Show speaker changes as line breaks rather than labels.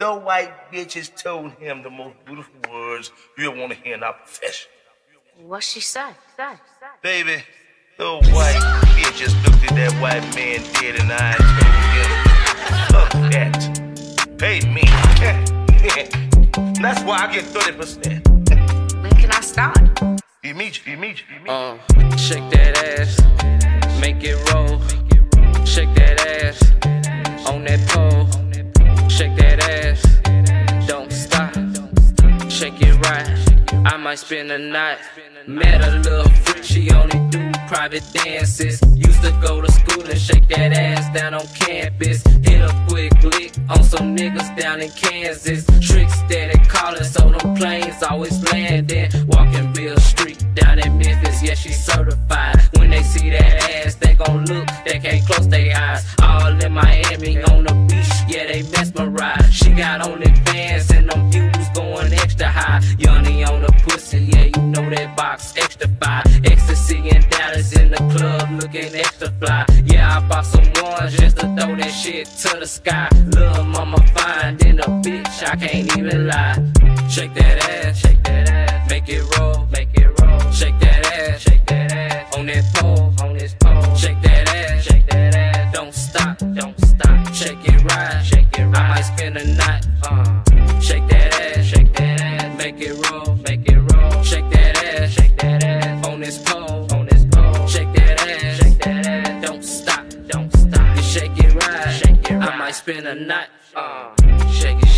The white bitches told him the most beautiful words you'll want to hear in our profession.
What she say? Say, say.
Baby, the white bitches looked at that white man dead in the eye and told him, fuck that. Pay me. That's why I get 30%.
When can I start?
Immediately, immediately, immediately.
Uh, shake that ass, make it roll. I might spend the night. Met a little freak, she only do private dances. Used to go to school and shake that ass down on campus. Hit a quick lick on some niggas down in Kansas. Tricks steady calling, so them planes always landing. Walking Beale Street down in Memphis, yeah, she certified. When they see that ass, they gon' look, they can't close their eyes. All in Miami on the beach, yeah, they mesmerize. She got OnlyFans high. On the pussy, yeah, you know that box extra fine. Ecstasy and Dallas in the club looking extra fly. Yeah, I bought some ones just to throw that shit to the sky. Little mama fine, then a bitch, I can't even lie. Make it roll, make it roll. Shake that ass, shake that ass, on this pole, on this pole. Shake that ass, shake that ass, don't stop, don't stop. You shake it right, shake it right. I might spend the night, uh. Shake it.